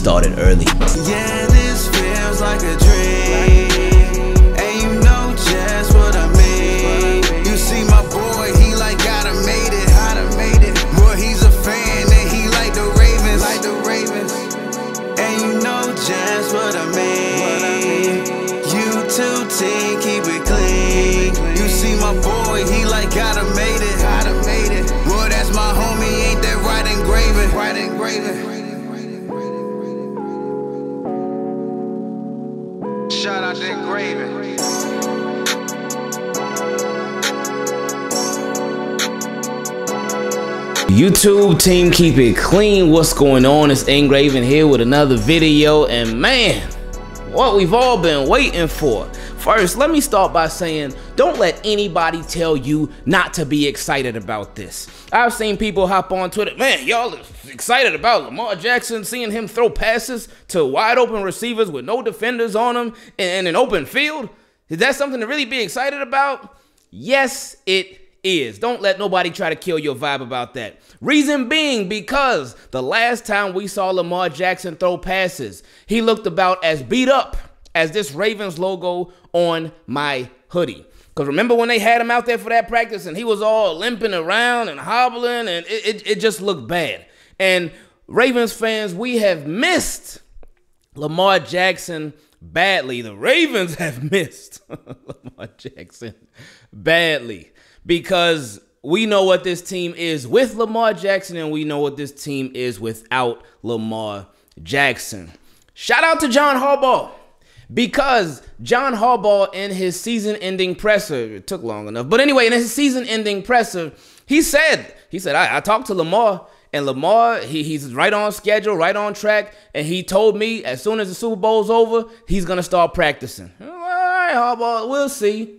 Started early. Yeah, this feels like a dream. And you know just what I mean. You see my boy, he like gotta made it, gotta made it. Boy, he's a fan and he like the Ravens, like the Ravens. And you know just what I mean. YouTube team, keep it clean. What's going on? It's Ingraven here with another video, and man, what we've all been waiting for. First, let me start by saying, don't let anybody tell you not to be excited about this. I've seen people hop on Twitter, man, y'all excited about Lamar Jackson, seeing him throw passes to wide open receivers with no defenders on them in an open field. Is that something to really be excited about? Yes, it is. Don't let nobody try to kill your vibe about that. Reason being because the last time we saw Lamar Jackson throw passes, he looked about as beat up as this Ravens logo on my hoodie. Because remember when they had him out there for that practice and he was all limping around and hobbling and it, it, it just looked bad. And Ravens fans, we have missed Lamar Jackson badly. The Ravens have missed Lamar Jackson badly because we know what this team is with Lamar Jackson and we know what this team is without Lamar Jackson. Shout out to John Harbaugh because John Harbaugh in his season-ending presser, it took long enough, but anyway, in his season-ending presser, he said, he said, I, I talked to Lamar and Lamar, he, he's right on schedule, right on track. And he told me as soon as the Super Bowl's over, he's going to start practicing. All right, Harbaugh, we'll see.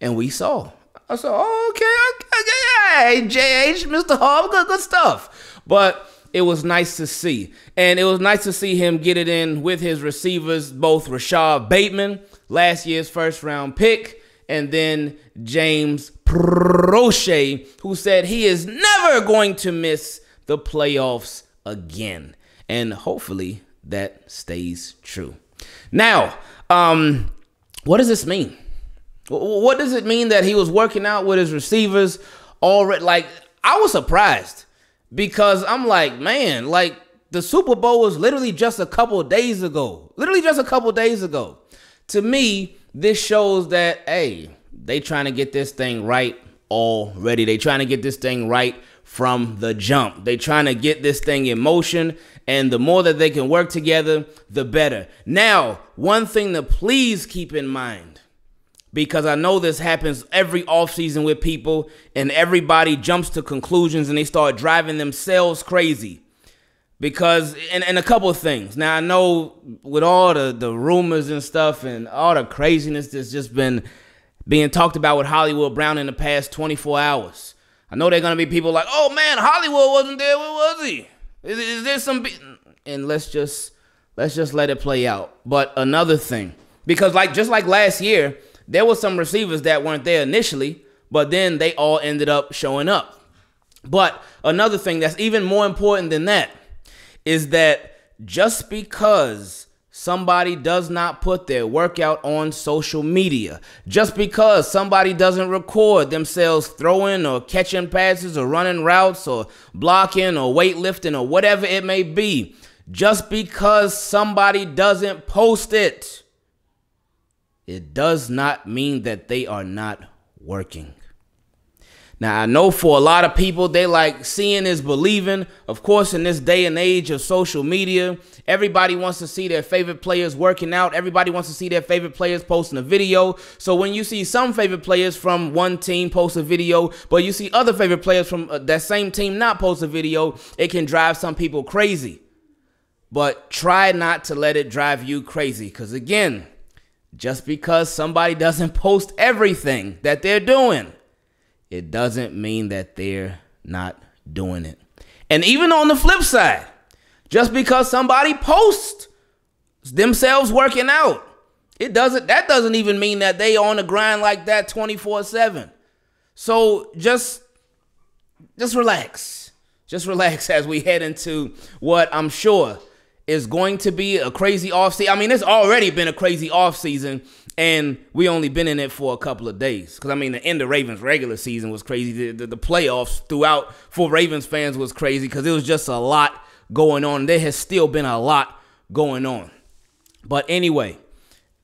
And we saw. I said, oh, okay, okay, hey, JH, Mr. Hall, good, good stuff. But it was nice to see. And it was nice to see him get it in with his receivers, both Rashod Bateman, last year's first round pick, and then James Proche, who said he is never going to miss the playoffs again. And hopefully that stays true. Now, um, what does this mean? What does it mean that he was working out with his receivers already? Like, I was surprised because I'm like, man, like the Super Bowl was literally just a couple days ago. Literally just a couple days ago. To me, this shows that, hey, they trying to get this thing right already. They trying to get this thing right from the jump. They trying to get this thing in motion, and the more that they can work together, the better. Now, one thing to please keep in mind, because I know this happens every offseason with people, and everybody jumps to conclusions and they start driving themselves crazy. Because, and, and a couple of things. Now, I know with all the, the rumors and stuff and all the craziness that's just been being talked about with Hollywood Brown in the past 24 hours. I know there are gonna be people like, "Oh man, Hollywood wasn't there. Where was he? Is, is there some?" And let's just let's just let it play out. But another thing, because like just like last year, there were some receivers that weren't there initially, but then they all ended up showing up. But another thing that's even more important than that is that just because somebody does not put their workout on social media. Just because somebody doesn't record themselves throwing or catching passes or running routes or blocking or weightlifting or whatever it may be. Just because somebody doesn't post it, it does not mean that they are not working. Now, I know for a lot of people, they like seeing is believing. Of course, in this day and age of social media, everybody wants to see their favorite players working out. Everybody wants to see their favorite players posting a video. So when you see some favorite players from one team post a video, but you see other favorite players from uh, that same team not post a video, it can drive some people crazy. But try not to let it drive you crazy. Because again, just because somebody doesn't post everything that they're doing, it doesn't mean that they're not doing it. And even on the flip side, just because somebody posts themselves working out, it doesn't that doesn't even mean that they on the grind like that 24/7. So just just relax. Just relax as we head into what I'm sure is going to be a crazy offseason. I mean, it's already been a crazy offseason, and we only been in it for a couple of days. Because, I mean, the end of Ravens' regular season was crazy. The, the, the playoffs throughout for Ravens fans was crazy because it was just a lot going on. There has still been a lot going on. But anyway,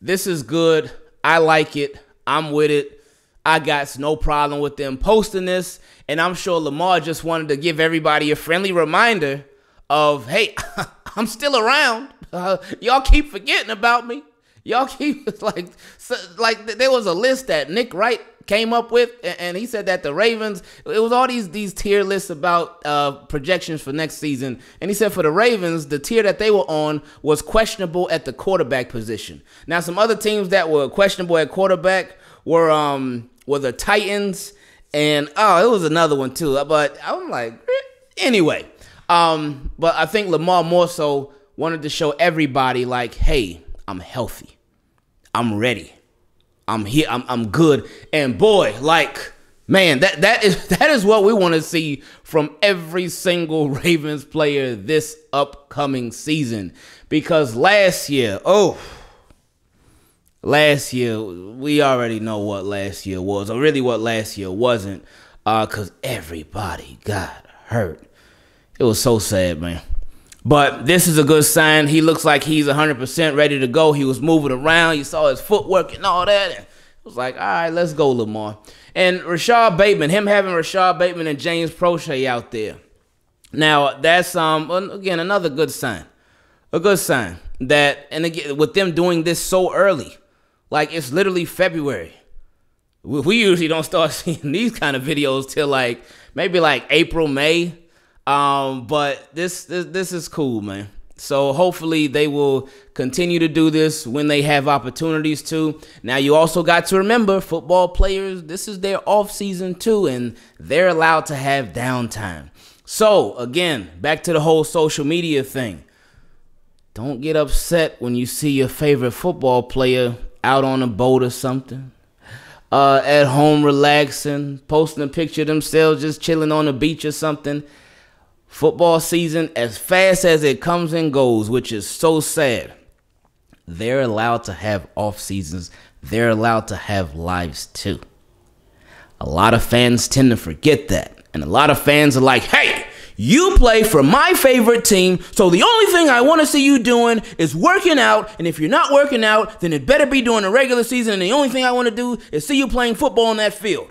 this is good. I like it. I'm with it. I got no problem with them posting this. And I'm sure Lamar just wanted to give everybody a friendly reminder of, hey, I'm still around. Uh, y'all keep forgetting about me. Y'all keep like so, like there was a list that Nick Wright came up with, and he said that the Ravens it was all these these tier lists about uh, projections for next season, and he said for the Ravens the tier that they were on was questionable at the quarterback position. Now some other teams that were questionable at quarterback were um were the Titans, and oh it was another one too, but I'm like eh. anyway. Um, but I think Lamar more so wanted to show everybody like, hey, I'm healthy. I'm ready. I'm here. I'm I'm good. And boy, like man, that that is that is what we want to see from every single Ravens player this upcoming season. Because last year, oh, last year we already know what last year was, or really what last year wasn't, uh, cause everybody got hurt. It was so sad, man. But this is a good sign. He looks like he's 100% ready to go. He was moving around. You saw his footwork and all that. And it was like, all right, let's go, Lamar. And Rashod Bateman, him having Rashod Bateman and James Proche out there. Now, that's, um again, another good sign. A good sign that, and again, with them doing this so early, like it's literally February. We usually don't start seeing these kind of videos till like maybe like April, May. Um, but this, this this is cool, man. So hopefully they will continue to do this when they have opportunities to. Now you also got to remember football players, this is their off season too and they're allowed to have downtime. So, again, back to the whole social media thing. Don't get upset when you see your favorite football player out on a boat or something. Uh, at home relaxing, posting a picture of themselves just chilling on the beach or something football season as fast as it comes and goes, which is so sad. They're allowed to have off seasons. They're allowed to have lives too. A lot of fans tend to forget that. And a lot of fans are like, hey, you play for my favorite team, so the only thing I want to see you doing is working out. And if you're not working out, then it better be during the regular season. And the only thing I want to do is see you playing football on that field.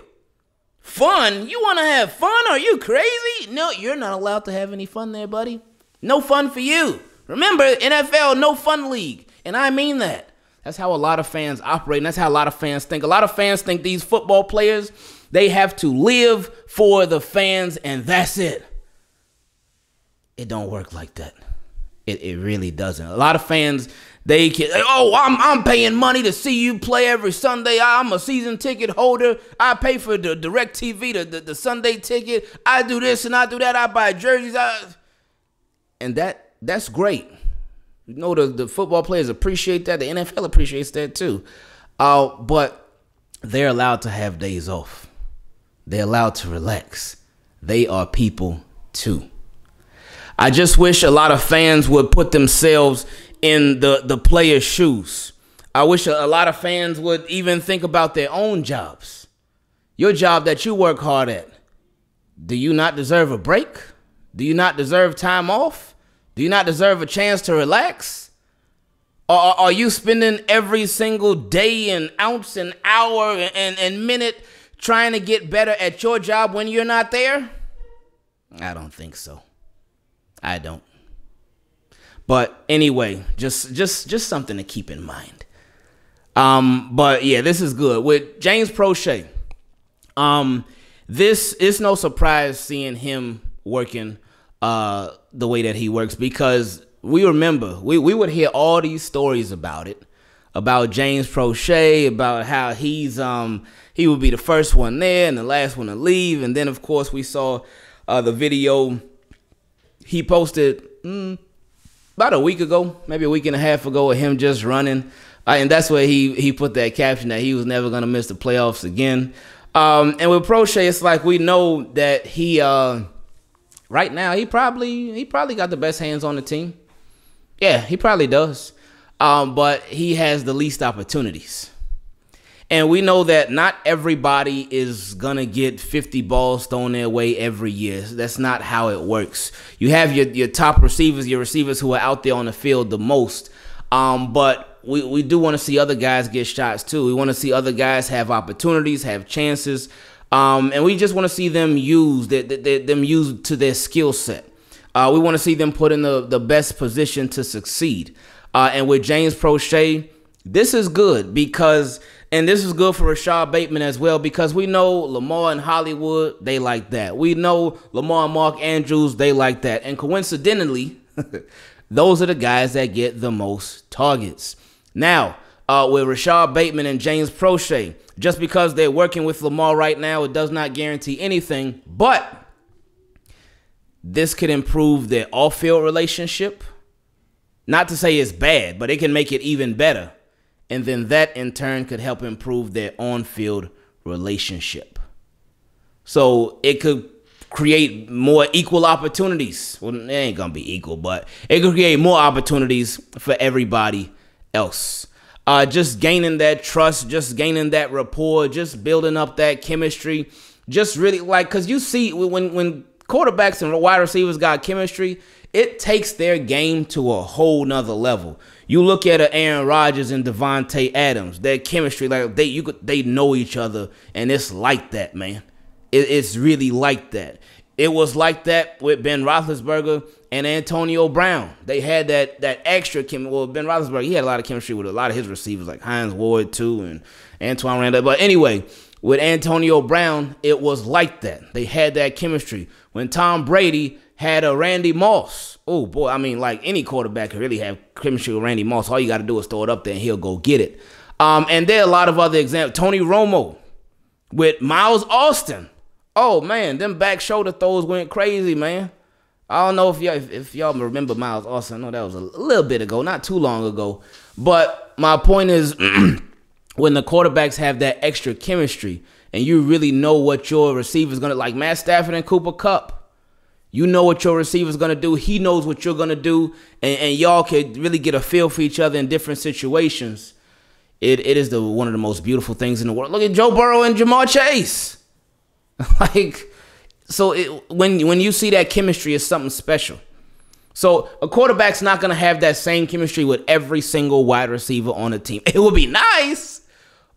Fun? You want to have fun? Are you crazy? No, you're not allowed to have any fun there, buddy. No fun for you. Remember, NFL, no fun league. And I mean that. That's how a lot of fans operate, and that's how a lot of fans think. A lot of fans think these football players, they have to live for the fans, and that's it. It don't work like that. It, it really doesn't. A lot of fans they can, oh, I'm, I'm paying money to see you play every Sunday. I'm a season ticket holder. I pay for the DirecTV, the, the, the Sunday ticket. I do this and I do that. I buy jerseys. I... And that that's great. You know, the, the football players appreciate that. The NFL appreciates that too. Uh, but they're allowed to have days off. They're allowed to relax. They are people too. I just wish a lot of fans would put themselves in the the player's shoes. I wish a, lot of fans would even think about their own jobs. Your job that you work hard at. Do you not deserve a break? Do you not deserve time off? Do you not deserve a chance to relax? Or are you spending every single day and ounce and hour and, and minute trying to get better at your job when you're not there? I don't think so. I don't. But anyway, just just just something to keep in mind. Um, but yeah, this is good with James Proche. Um, this is no surprise seeing him working uh the way that he works because we remember we, we would hear all these stories about it about James Proche about how he's um he would be the first one there and the last one to leave and then of course we saw uh the video he posted mm, about a week ago, maybe a week and a half ago, of him just running, uh, and that's where he he put that caption that he was never gonna miss the playoffs again. Um, and with Proche, it's like we know that he uh, right now he probably he probably got the best hands on the team. Yeah, he probably does. Um, but he has the least opportunities. And we know that not everybody is going to get 50 balls thrown their way every year. That's not how it works. You have your, your top receivers, your receivers who are out there on the field the most. Um, but we, we do want to see other guys get shots too. We want to see other guys have opportunities, have chances. Um, and we just want to see them use that them use to their skill set. Uh, we want to see them put in the, the best position to succeed. Uh, and with James Proche, this is good because – and this is good for Rashod Bateman as well because we know Lamar and Hollywood, they like that. We know Lamar and Mark Andrews, they like that. And coincidentally, those are the guys that get the most targets. Now, uh, with Rashod Bateman and James Proche, just because they're working with Lamar right now, it does not guarantee anything. But this could improve their off field relationship. Not to say it's bad, but it can make it even better and then that in turn could help improve their on field relationship. So it could create more equal opportunities. Well, it ain't gonna be equal, but it could create more opportunities for everybody else. Uh, just gaining that trust, just gaining that rapport, just building up that chemistry, just really like because you see when when quarterbacks and wide receivers got chemistry, it takes their game to a whole nother level. You look at Aaron Rodgers and Davante Adams, their chemistry, like they you could they know each other, and it's like that, man. It, it's really like that. It was like that with Ben Roethlisberger and Antonio Brown. They had that that extra chem. Well, Ben Roethlisberger, he had a lot of chemistry with a lot of his receivers, like Hines Ward too, and Antoine Randall. But anyway, with Antonio Brown, it was like that. They had that chemistry. When Tom Brady had a Randy Moss. Oh boy, I mean, like any quarterback can really have chemistry with Randy Moss. All you got to do is throw it up there, and he'll go get it. Um, and there are a lot of other examples. Tony Romo with Miles Austin. Oh man, them back shoulder throws went crazy, man. I don't know if y'all if, if y'all remember Miles Austin. I know that was a little bit ago, not too long ago. But my point is, when the quarterbacks have that extra chemistry, and you really know what your receiver's gonna like, Matt Stafford and Cooper Kupp you know what your receiver's gonna do. He knows what you're gonna do, and, and y'all can really get a feel for each other in different situations. It it is the one of the most beautiful things in the world. Look at Joe Burrow and Ja'Marr Chase. like, so it, when when you see that chemistry, it's something special. So a quarterback's not gonna have that same chemistry with every single wide receiver on a team. It would be nice,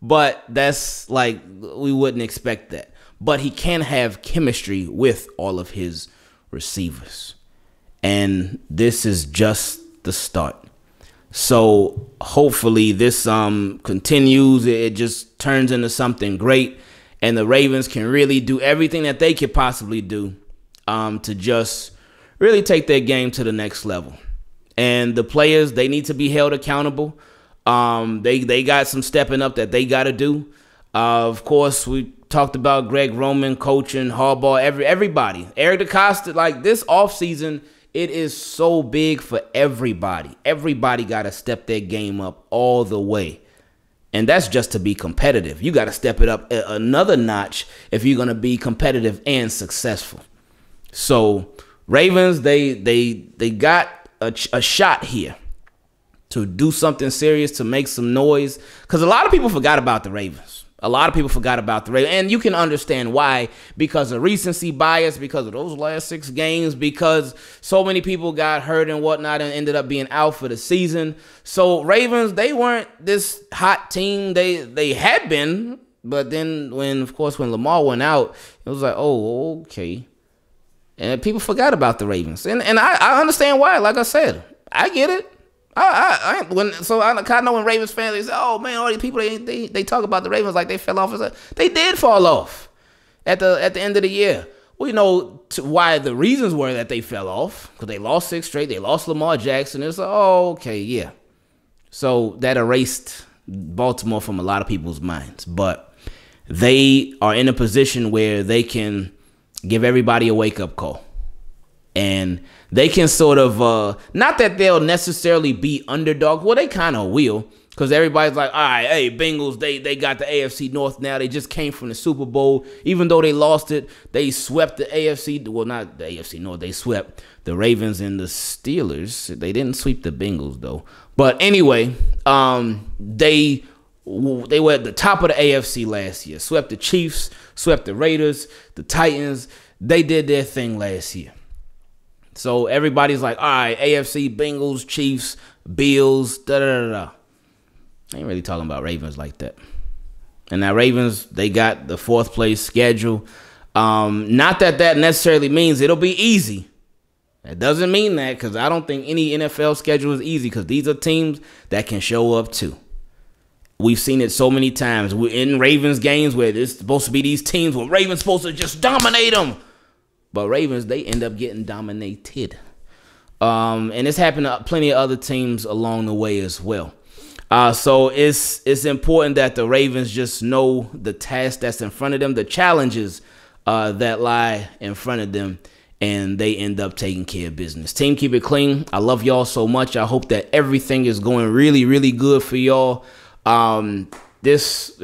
but that's like we wouldn't expect that. But he can have chemistry with all of his receivers. And this is just the start. So hopefully this um continues. It just turns into something great. And the Ravens can really do everything that they could possibly do um, to just really take their game to the next level. And the players, they need to be held accountable. Um, they they got some stepping up that they got to do. Uh, of course, we talked about Greg Roman coaching, Harbaugh, every everybody. Eric DeCosta, like this offseason, it is so big for everybody. Everybody got to step their game up all the way. And that's just to be competitive. You got to step it up another notch if you're going to be competitive and successful. So, Ravens, they they they got a, a shot here to do something serious to make some noise cuz a lot of people forgot about the Ravens. A lot of people forgot about the Ravens, and you can understand why because of recency bias, because of those last six games, because so many people got hurt and whatnot and ended up being out for the season. So Ravens, they weren't this hot team they they had been, but then when of course when Lamar went out, it was like, oh, okay. And people forgot about the Ravens. And and I, I understand why. Like I said, I get it. I, I, I when so I of know when Ravens fans they say, "Oh man, all these people they, they they talk about the Ravens like they fell off." They did fall off at the at the end of the year. We know why the reasons were that they fell off because they lost six straight. They lost Lamar Jackson. It's like, oh, okay, yeah. So that erased Baltimore from a lot of people's minds, but they are in a position where they can give everybody a wake up call, and they can sort of uh, not that they'll necessarily be underdog. Well, they kind of will, Because everybody's like, all right, hey, Bengals, they they got the AFC North now. They just came from the Super Bowl. Even though they lost it, they swept the AFC. Well, not the AFC North. They swept the Ravens and the Steelers. They didn't sweep the Bengals though. But anyway, um, they they were at the top of the AFC last year. Swept the Chiefs, swept the Raiders, the Titans. They did their thing last year. So everybody's like, all right, AFC, Bengals, Chiefs, Bills, da da da da. I ain't really talking about Ravens like that. And now Ravens, they got the fourth place schedule. Um, not that that necessarily means it'll be easy. That doesn't mean that because I don't think any NFL schedule is easy because these are teams that can show up too. We've seen it so many times. We're in Ravens games where it's supposed to be these teams where Ravens supposed to just dominate them. But Ravens, they end up getting dominated. Um, and it's happened to plenty of other teams along the way as well. Uh, so it's it's important that the Ravens just know the task that's in front of them, the challenges uh, that lie in front of them, and they end up taking care of business. Team, keep it clean. I love y'all so much. I hope that everything is going really, really good for y'all. Um, this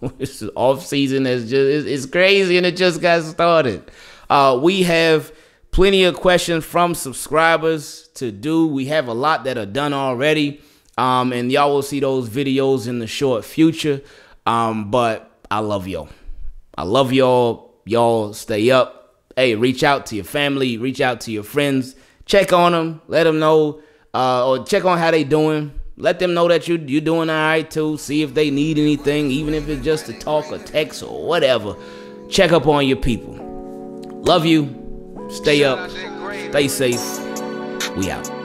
this off season is just it's, it's crazy, and it just got started. Uh, we have plenty of questions from subscribers to do. We have a lot that are done already. Um, and y'all will see those videos in the short future. Um, but I love y'all. I love y'all. Y'all stay up. Hey, reach out to your family, reach out to your friends, check on them, let them know, uh, or check on how they doing. Let them know that you you're doing all right too. See if they need anything, even if it's just to talk or text or whatever. Check up on your people. Love you. Stay up. Stay safe. We out.